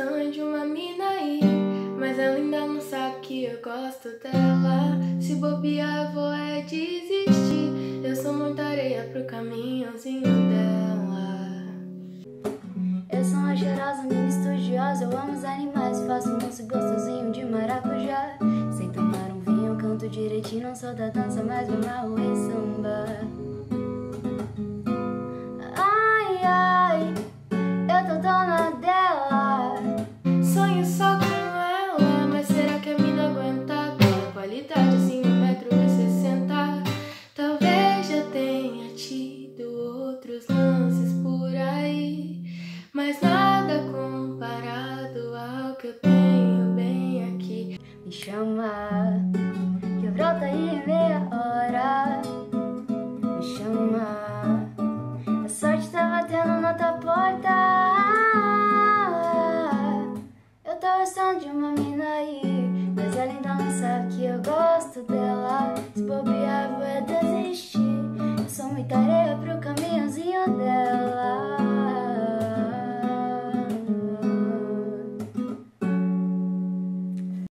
gostando de uma mina aí, mas ela ainda não sabe que eu gosto dela. Se bobear, vou é desistir. Eu sou muita areia pro caminhozinho dela. Eu sou uma cheirosa, menina estudiosa. Eu amo os animais, faço um moço gostosinho de maracujá. Sei tomar um vinho, canto direitinho. Não sou da dança, mas me amarro em samba. Ai, ai, eu tô dona outros lances por aí, mas nada comparado ao que eu tenho bem aqui. Me chama, que eu broto aí meia hora. Me chama, a sorte tá batendo na tua porta. Eu tô gostando de uma mina aí, mas ela ainda não sabe que eu gosto dela. Se bobear, vou é desistir. Eu sou muita areia